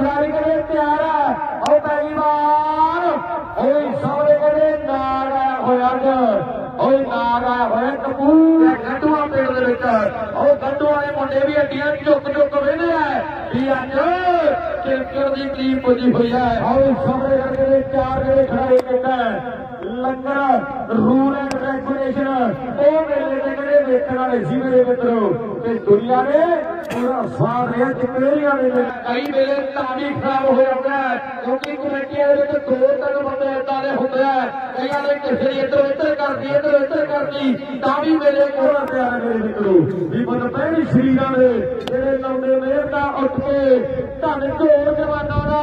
ساري ڪير او سهري نه پوري گڏ پيٽ گنڊو منڊي به هيءَ چڪ چڪ ਕਿਰਕਰ ਦੀ ਟੀਮ ਪੁੱਜੀ ਹੋਈ ਹੈ। ਓਏ ਸਾਹਮਣੇ ਕਰੇ ਚਾਰ ਜਿਹੜੇ ਖਿਡਾਰੀ ਕਹਿੰਦਾ ਲੰਗਰ, ਰੂਲ ਐਂਡ ਰੈਗੂਲੇਸ਼ਨ, ਉਹ ਮੇਲੇ ਤੇ ਕਿਹੜੇ ਵੇਖਣ ਵਾਲੇ ਸੀ ਮੇਰੇ ਮਿੱਤਰੋ, ਤੇ ਦੁਨੀਆ ਨੇ ਪੂਰਾ ਸਾਰ ਰਿਹਾ ਚਕੇਰੀਆਂ ਦੇ ਕਈ ਵੇਲੇ ਤਾਂ ਖਰਾਬ ਹੋ ਜਾਂਦਾ ਕਿਉਂਕਿ ਕਮੇਟੀਆਂ ਦੇ ਵਿੱਚ ਦੋ ਤਿੰਨ ਬੰਦੇ ਏਦਾਂ ਦੇ ਹੁੰਦੇ ਆ ਕਈਆਂ ਨੇ ਕਿਸੇ ਦੀ ਇੱਧਰ ਇੱਧਰ ਕਰਦੀ ਇੱਧਰ ਇੱਧਰ ਕਰਦੀ ਤਾਂ ਵੀ ਮੇਰੇ ਕੋਲ ਪਿਆਰ ਹੈ ਮੇਰੇ ਮਿੱਤਰੋ। ਵੀ ਮਨ ਪਹਿਲੀ ਸ਼ਰੀਰਾਂ ਦੇ ਜਿਹੜੇ ਲਾਉਂਦੇ ਮੇਰ ਦਾ ਉੱਠ ਕੇ ਧਨ ਢੋਲ ਜਵਾਨਾਂ ਦਾ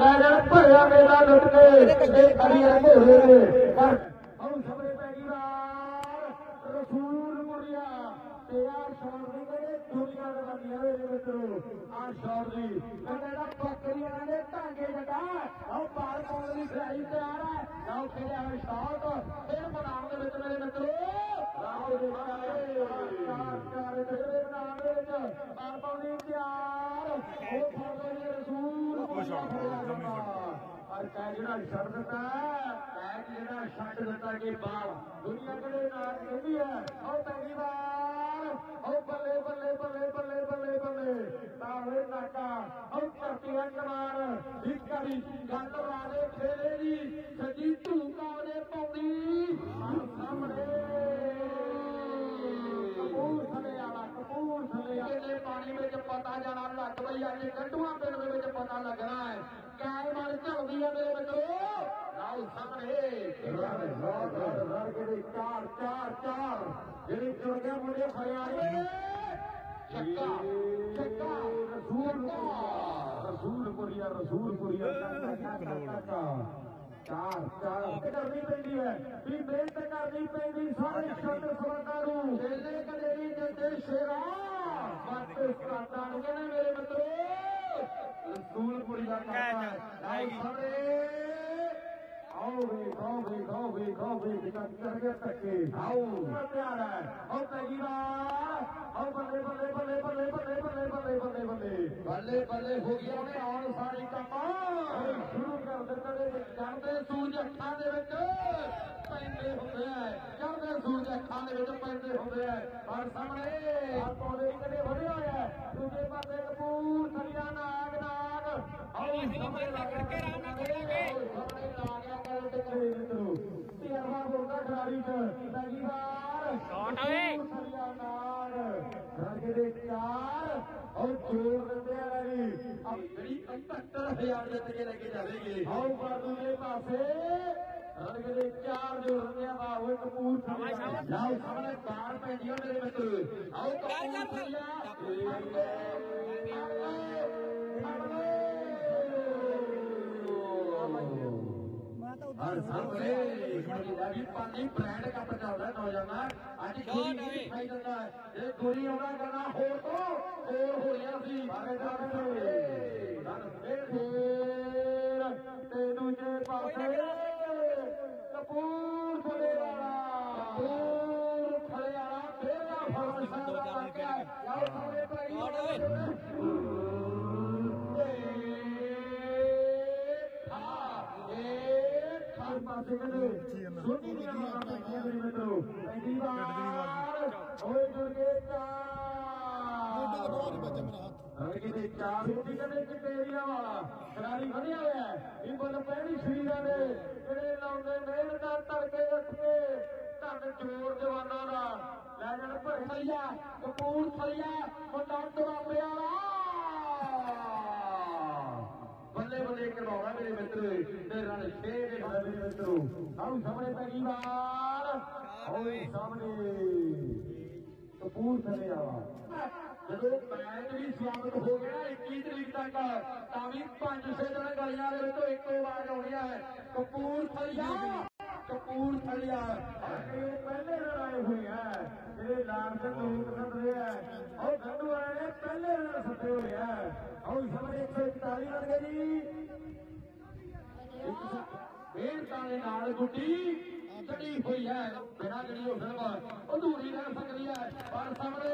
ਲੈ ਜਾਣ ਭਰਿਆ ਮੇਲਾ ਲੁੱਟ ਕੇ, ਤੇ ਅੜੀਆਂ ਘੋੜੇ ਨੇ ਪਰ ਹੁਣ ਸਭਰੇ ਪੈ ਗਈ ਵਾਰ ਰਸੂਲ ਮੁੜਿਆ ਤੇ ਆ ਸ਼ੌਰ ਦੀ ਕਹਿੰਦੇ ਦੁਨੀਆ ਦੇ ਬੰਦੀਆਂ ਦੇ ਮਿੱਤਰੋ। ਆ ਸ਼ੌਰ ਦੀ। ਕਹਿੰਦਾ ਬੱਕਰੀਆਂ ਦੇ ਢਾਂਗੇ ਜਟਾ, ਆਹ ਪਾਰ ਪਾਉਣ ਦੀ ਖਿਡਾਰੀ ਤਿਆਰ ਹੈ ਲਓ ਖੇਡਿਆ ਹੋਇਆ ਸ਼ਾਟ। ਫਿਰ ਮੈਦਾਨ ਦੇ ਵਿੱਚ ਮੇਰੇ ਮਿੱਤਰੋ। ਰਾਹੁਲ ਦੇ ਚਾਰ ਚਾਰ ਜਿਹੜੇ ਮੈਦਾਨ ਦੇ ਵਿੱਚ ਪਾਰ ਪਾਉਣ ਤਿਆਰ। ਉਹ ਫੜਦੇ ਨੇ ਰਸੂਲ। ਉਹ ਔਰ ਕੈ ਜਿਹੜਾ ਛੱਡ ਦਿੱਤਾ ਕੈ ਜਿਹੜਾ ਛੱਡ ਦਿੱਤਾ ਕਿ ਬਾਲ ਦੁਨੀਆ ਕਿਹੜੇ ਨਾਲ ਕਹਿੰਦੀ ਹੈ? ਉਹ ਪਹਿਲੀ ਵਾਰ। ਉਹ ਬੱਲੇ ਬੱਲੇ ਬੱਲੇ ਬੱਲੇ ਬੱਲੇ ਬੱਲੇ। ਤਾਵੇ ਨਾਕਾ। ਉਹ ਕਰਤੀਆਂ ਕਮਾਨ जाके कटुआ पिंड पता लग रहा है। क्या मार चलती है मेरे बच्चों? चार चार चार। जी गया मुझे करनी सारे शेरा। ਵੇ ਖਾਓ ਵੇ ਕਿਤਾ ਕਰ ਗਿਆ ਧੱਕੇ ਆਓ ਪਿਆਰ ਹੈ ਆਓ ਪੈਗੀ ਵਾਰ ਆਓ ਬੱਲੇ ਬੱਲੇ ਬੱਲੇ ਬੱਲੇ ਬੱਲੇ ਬੱਲੇ ਬੱਲੇ ਬੱਲੇ ਬੱਲੇ ਬੱਲੇ ਬੱਲੇ ਹੋ ਗਿਆ ਉਹਨੇ ਆਉਣ ਸਾਰੀ ਕੰਮ ਸ਼ੁਰੂ ਕਰ ਦਿੱਤਾ ਨੇ ਚੜਦੇ ਸੂਰਜ ਅੱਖਾਂ ਦੇ ਵਿੱਚ ਪੈਂਦੇ ਹੁੰਦੇ ਆ ਚੜਦੇ ਸੂਰਜ ਅੱਖਾਂ ਦੇ ਵਿੱਚ ਪੈਂਦੇ ਹੁੰਦੇ ਆ ਔਰ ਸਾਹਮਣੇ ਆ ਪੌਦੇ ਵੀ ਕਦੇ 75000 ਜਿੱਤ ਕੇ ਲੈ ਕੇ ਜਾਵੇਗੇ ਆਓ ਬਾਦੂ ਦੇ ਪਾਸੇ ਰੰਗ ਦੇ ਚਾਰ ਜੋੜਦੇ ਆ ਵਾਹ ਓਏ ਕਪੂਰ ਲਾਓ ਸਾਹਮਣੇ ਬਾਹਰ ਪੈਂਦੀ ਆ ਮੇਰੇ ਮਿੱਤਰ ਆਓ ਕਪੂਰ ਥਲੀਆ ਹਰ ਸਾਹਮਣੇ ਵੀ ਪਾਣੀ ਬ੍ਰਾਂਡ ਕੱਪ ਚੱਲਦਾ ਨੌਜਵਾਨ ਅੱਜ ਗੋਰੀ ਨਹੀਂ ਖਾਈ ਦਿੰਦਾ ਇਹ ਗੋਰੀ ਆਉਂਦਾ ਕਰਨਾ ਹੋਰ ਤੋਂ ਹੋਰ ਹੋ ਰਿਹਾ ਸੀ ਬਾਰੇ ਜਾਵੇ ਕਪੂਰ ਥਲੇ ਵਾਲਾ ਕਪੂਰ ਥਲੇ ਵਾਲਾ ਤੇਰਾ ਫਰਜ਼ ਸਾਡਾ ਹੱਕ ਹੈ ਯਾਰ ਸਾਡੇ ਭਾਈ ਪਾਸੇ ਕਹਿੰਦੇ ਸੋਨੀ ਦੀਆਂ ਮਾਰਾਂ ਕੀਆਂ ਮੇਰੇ ਮਿੱਤਰੋ ਪਹਿਲੀ ਵਾਰ ਹੋਏ ਜੁੜ ਕੇ ਤਾਂ ਗੋਡੇ ਦਾ ਬੜਾ ਨਹੀਂ ਬਚਿਆ ਮੇਰਾ ਹੱਥ ਚਾਰ ਸੋਨੀ ਕਦੇ ਚਟੇਰੀਆਂ ਵਾਲਾ ਖਿਡਾਰੀ ਵਧਿਆ ਹੋਇਆ ਹੈ ਇਹ ਬਲ ਪਹਿਲੀ ਸ਼ਰੀਰਾਂ ਦੇ ਜਿਹੜੇ ਲਾਉਂਦੇ ਮਿਹਨਤ ਦਾ ਤੜਕੇ ਉੱਠ ਕੇ ਧੰਨ ਜੋਰ ਜਵਾਨਾਂ ਦਾ ਲੈ ਜਾਣ ਭਰਥਲੀਆ ਕਪੂਰ ਥਲੀਆ ਮੁੰਡਾ ਦੁਆਬੇ ਵਾਲਾ ਬੱਲੇ ਬੱਲੇ ਕਰਵਾਉਣਾ ਮੇਰੇ ਮਿੱਤਰ ਤੇ ਰਨ ਛੇ ਦੇ ਨਾਲ ਮੇਰੇ ਮਿੱਤਰੋ ਆਉ ਸਾਹਮਣੇ ਪਹਿਲੀ ਵਾਰ ਆਉ ਸਾਹਮਣੇ ਕਪੂਰ ਥਲੇ ਆਵਾ ਜਦੋਂ ਮੈਚ ਵੀ ਸਵਾਗਤ ਹੋ ਗਿਆ 21 ਤਰੀਕ ਤੱਕ। ਤਾਂ ਵੀ 5-6 ਦਿਨ ਗਲੀਆਂ ਦੇ ਵਿੱਚੋਂ ਇੱਕੋ ਆਵਾਜ਼ ਆਉਣੀ ਹੈ। ਕਪੂਰ ਥਲੀਆ ਕਪੂਰ ਥਲੀਆ ਇਹ ਪਹਿਲੇ ਦਿਨ ਆਏ ਹੋਏ ਆ। ਜਿਹੜੇ ਲਾਲ ਸਿੰਘ ਲੋਕ ਸੱਦਦੇ ਆ ਉਹ ਗੰਡੂ ਵਾਲੇ ਨੇ ਪਹਿਲੇ ਦਿਨ ਸੱਦੇ ਹੋਏ ਆ। ਆਓ ਸਾਹਮਣੇ 141 ਰਨ ਗਏ ਜੀ। ਮਿਹਨਤਾਂ ਦੇ ਨਾਲ ਗੁੱਡੀ ਚੜੀ ਹੋਈ ਹੈ। ਬਿਨਾਂ ਜਿਹੜੀ ਹੋ ਫਿਲਮ ਅਧੂਰੀ ਰਹਿ ਸਕਦੀ ਹੈ ਪਰ ਸਾਹਮਣੇ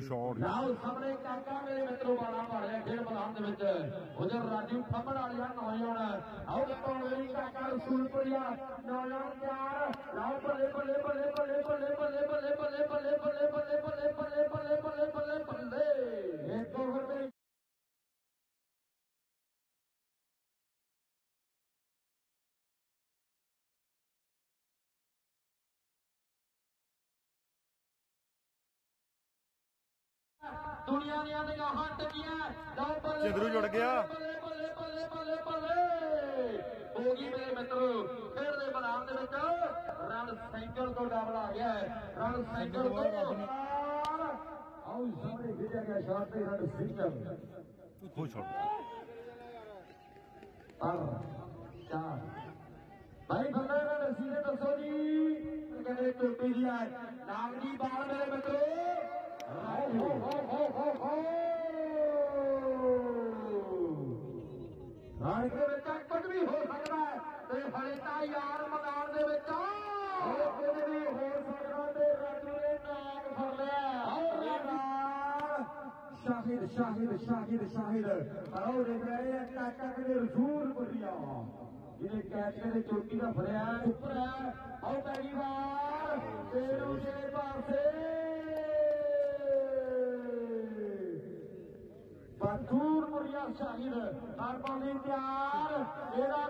ਸ਼ਾਟ ਨਾਲ ਸਾਹਮਣੇ ਕਾਕਾ ਮੇਰੇ ਮਿੱਤਰੋ ਬਾਲਾ ਪਾ ਰਿਹਾ ਖੇਡ ਮੈਦਾਨ ਦੇ ਵਿੱਚ ਉਧਰ ਰਾਜੂ ਫੰਮਣ ਵਾਲੀਆ ਨੌਜਵਾਨ ਆਓ ਦੇਖੋ ਮੇਰੀ ਕਾਕਾ ਰਸੂਲਪੁਰੀਆ ਨੌਜਵਾਨ ਤਿਆਰ ਲਾਓ ਬੱਲੇ ਬੱਲੇ ਬੱਲੇ ਬੱਲੇ ਬੱਲੇ ਬੱਲੇ ਬੱਲੇ ਬੱਲੇ ਬੱਲੇ ਬੱਲੇ ਬੱਲੇ ਬੱਲੇ ਬੱਲੇ ਦੁਨੀਆ ਦੀਆਂ ਨਿਗਾਹਾਂ ਟਕੀਆਂ ਲਓ ਬੱਲੇ ਚਿਦਰੂ ਜੁੜ ਗਿਆ। ਬੱਲੇ ਬੱਲੇ ਬੱਲੇ ਬੱਲੇ ਬੱਲੇ ਹੋ ਗਈ ਮੇਰੇ ਮਿੱਤਰੋ ਖੇਡ ਦੇ ਮੈਦਾਨ ਦੇ ਵਿੱਚ ਰਨ ਸਾਈਕਲ ਤੋਂ ਡਬਲ ਆ ਗਿਆ ਹੈ ਰਨ ਸਾਈਕਲ ਤੋਂ ਆਓ ਸਾਹਮਣੇ ਖੇਡਿਆ ਗਿਆ ਸ਼ਾਟ ਤੇ ਰਨ ਸਾਈਕਲ ਉਹ ਸ਼ਾਟ ਪਰ ਚਾਰ ਭਾਈ ਬੰਦਾ ਨਾ ਰਸੀ ਨੇ ਦੱਸੋ ਜੀ ਕਹਿੰਦੇ ਟੋਪੀ ਦੀ ਆ ਨਾਗ ਦੀ ਬਾਲ ਮੇਰੇ ਮਿੱਤਰੋ ਹੋ ਹੋ ਹੋ ਹੋ शाहिद शाहिद शाहिद और काका के रसूल बरिया ਜਿਹਨੇ ਕੈਚ ਦੇ ਚੋਟੀ ਦਾ ਫੜਿਆ, ਉੱਪਰ ਹੈ ਆਉ ਪਹਿਲੀ ਵਾਰ ਤੇ ਦੂਜੇ ਪਾਸੇ। ਬਖੂਰ ਮੁਰਿਆ ਸ਼ਾਹਿਦ, ਹਰ ਪਾਉਂਦੀ ਤਿਆਰ।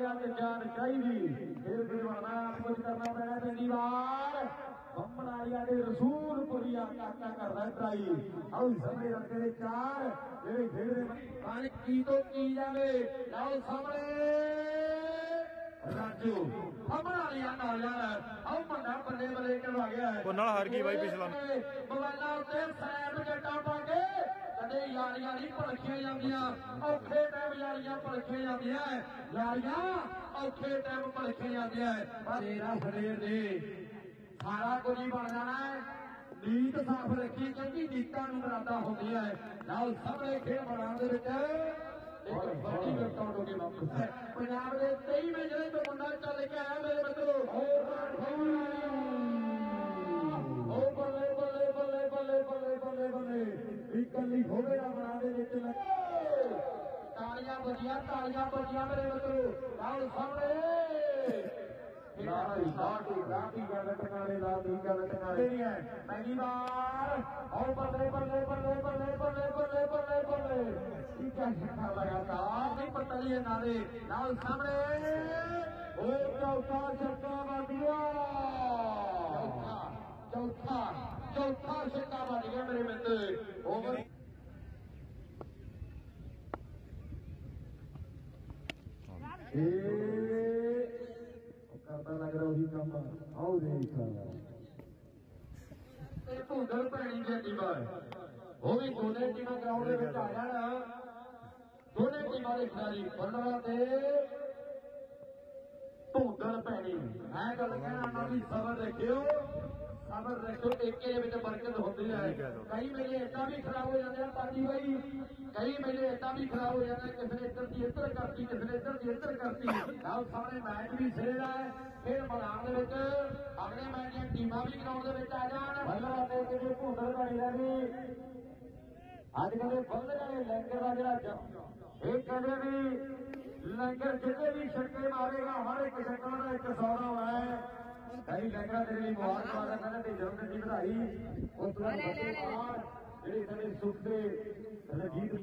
जाएगा कि जानकारी भी। फिर वरना कुछ करना पड़ेगा पहली बार। बम्बनाड़िया के रसूल पुरिया काका कर रहा ट्राई और समय रखे चार। मेरे घेरे पानी की तो की जावे। लाओ सामने। राजू बम्बनाड़िया ना यार। और मंडा बल्ले बल्ले करवा गया है। बन्ना हर गई भाई पिछला। मोबाइल उते सैप जटा पा ਕਦੇ ਯਾਰੀਆਂ ਨਹੀਂ ਪਰਖੀਆਂ ਜਾਂਦੀਆਂ, ਔਖੇ ਟਾਈਮ ਯਾਰੀਆਂ ਪਰਖੀਆਂ ਜਾਂਦੀਆਂ ਯਾਰੀਆਂ ਔਖੇ ਟਾਈਮ ਪਰਖੀਆਂ ਜਾਂਦੀਆਂ ਪਰ ਇਹਦਾ ਫੜੇਰ ਨੇ ਸਾਰਾ ਕੁਝ ਹੀ ਬਣ ਜਾਣਾ ਹੈ ਨੀਤ ਸਾਫ਼ ਰੱਖੀ ਕਿਉਂਕਿ ਨੀਤਾਂ ਨੂੰ ਮਰਾਦਾ ਹੁੰਦੀਆਂ ਹੈ ਨਾਲ ਸਾਹਮਣੇ ਖੇਡ ਮੈਦਾਨ ਦੇ ਵਿੱਚ ਇੱਕ ਵੱਡੀ ਵਰਕਆਊਟ ਹੋ ਕੇ ਵਾਪਸ ਪੰਜਾਬ ਦੇ 23 ਮੇਜਰੇ ਤੋਂ ਮੁੰਡਾ ਚੱਲ ਕੇ ਆਇਆ ਮੇਰੇ ਮਿੱਤਰੋ। ਓ ਇਕੱਲੀ ਘੋੜੇ ਦਾ ਬਣਾ ਦੇ ਵਿੱਚ ਲੱਗੇ ਤਾਲੀਆਂ ਵੱਜੀਆਂ ਤਾਲੀਆਂ ਵੱਜੀਆਂ ਮੇਰੇ ਮਿੱਤਰੋ ਨਾਲ ਸਾਹਮਣੇ ਲਾਟੀ ਲਾਟੀ ਲਾਟੀ ਗੱਲ ਟਕਾਣੇ ਲਾਟੀ ਗੱਲ ਟਕਾਣੇ ਨਹੀਂ ਹੈ ਪਹਿਲੀ ਵਾਰ ਆਓ ਬੱਲੇ ਬੱਲੇ ਬੱਲੇ ਬੱਲੇ ਬੱਲੇ ਬੱਲੇ ਬੱਲੇ ਬੱਲੇ ਕੀ ਕਹਿ ਸਕਦਾ ਲਗਾਤਾਰ ਨਹੀਂ ਪਤਾ ਨਹੀਂ ਇਹਨਾਂ ਦੇ ਨਾਲ ਸਾਹਮਣੇ ਉਹ ਚੌਥਾ ਛੱਕਾ ਵੱਜਿਆ ਚੌਥਾ ਚੌਥਾ ਚੌਥਾ ਛੱਕਾ ਵੱਜ ਗਿਆ ਮੇਰੇ ਮਿੱਤਰ। ਓਵਰ। ਇਹ ਕਰਦਾ ਲੱਗ ਰਿਹਾ ਉਹੀ ਕੰਮ। ਆਓ ਦੇਖ ਇਹ ਭੁੰਦਰ ਭੈਣੀ ਦੀ ਟੀਮ ਉਹ ਵੀ ਦੋਨੇ ਟੀਮਾਂ ਗਰਾਊਂਡ ਦੇ ਵਿੱਚ ਆ ਜਾਣ। ਦੋਨੇ ਟੀਮਾਂ ਦੇ ਖਿਡਾਰੀ ਬੰਦਰਾ ਤੇ ਭੁੰਦਰ ਭੈਣੀ। ਮੈਂ ਗੱਲ ਕਹਿਣਾ ਨਾ ਵੀ ਸਬਰ ਰੱਖਿਓ। ਰੱਖੋ ਏਕੇ ਦੇ ਵਿੱਚ ਬਰਕਤ ਹੁੰਦੀ ਹੈ। ਕਈ ਮੇਲੇ ਏਦਾਂ ਵੀ ਖਰਾਬ ਹੋ ਜਾਂਦੇ ਆ ਪਾਜੀ ਬਾਈ। ਕਈ ਮੇਲੇ ਏਦਾਂ ਵੀ ਖਰਾਬ ਹੋ ਜਾਂਦੇ ਕਿਸੇ ਨੇ ਇੱਧਰ ਦੀ ਇੱਧਰ ਕਰਤੀ ਕਿਸੇ ਨੇ ਇੱਧਰ ਦੀ ਇੱਧਰ ਕਰਤੀ। ਨਾਲ ਸਾਹਮਣੇ ਮੈਚ ਵੀ ਸਿਰੇ ਦਾ ਹੈ ਫਿਰ ਮੈਦਾਨ ਦੇ ਵਿੱਚ ਅਗਲੇ ਮੈਚ ਦੀਆਂ ਟੀਮਾਂ ਵੀ ਗਰਾਊਂਡ ਦੇ ਵਿੱਚ ਆ ਜਾਣ। ਬੱਲਾ ਤੇ ਕਿਤੇ ਭੁੰਦਰ ਭਾਈ ਦਾ ਵੀ ਅੱਜ ਕੱਲ੍ਹ ਬੰਦਰਾਂ ਦੇ ਲੰਗਰ ਦਾ ਜਿਹੜਾ ਇਹ ਕਹਿੰਦੇ ਵੀ ਲੰਗਰ ਜਿੱਦੇ ਵੀ ਛੱਕੇ ਮਾਰੇਗਾ ਹਰ ਇੱਕ ਛੱਕਾ ਦਾ ਇੱਕ ਸੌਦਾ ਹੈ। ਦੇ ਲਈ ਮੁਬਾਰਕਬਾਦ ਕਹਿੰਦੇ ਤੇ ਜਨਮ ਦਿਨ ਦੀ ਵਧਾਈ। ਉਸ ਤੋਂ ਬਾਅਦ ਜਿਹੜੀ ਸਾਡੇ ਸੁਖ ਦੇ ਰਜੀਤ